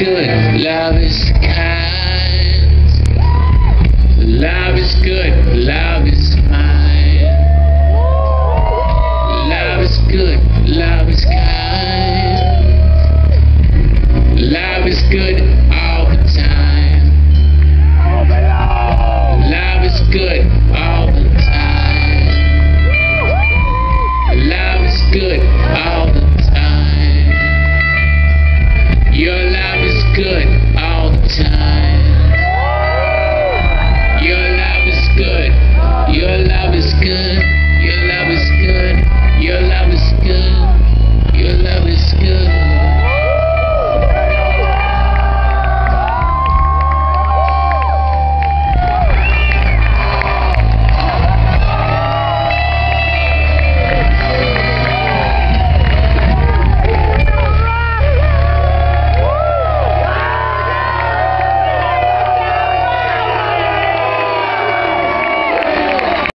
Is good, love good.